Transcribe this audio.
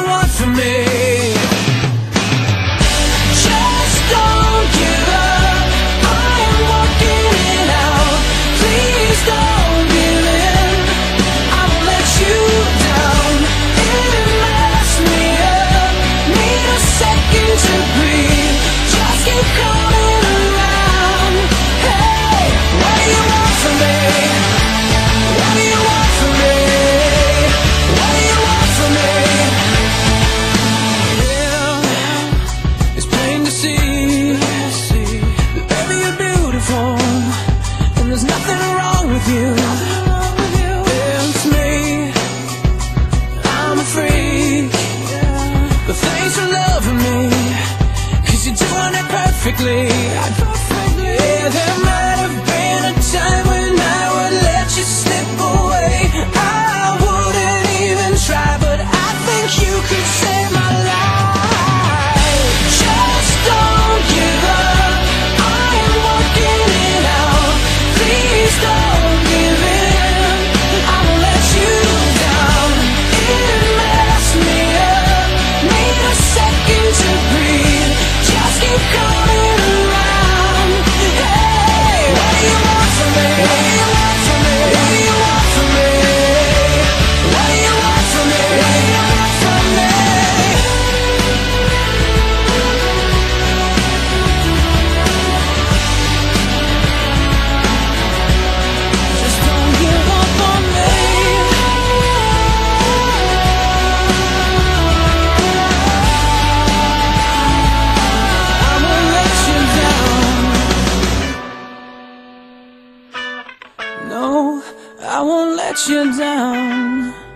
you from me? beautiful, and there's nothing wrong with you. It's me, I'm a freak, but thanks for loving me, cause you're doing it perfectly. you down.